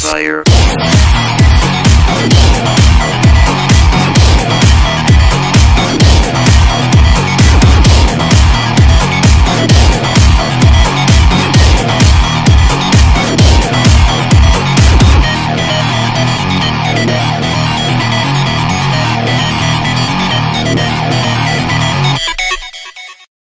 Fire.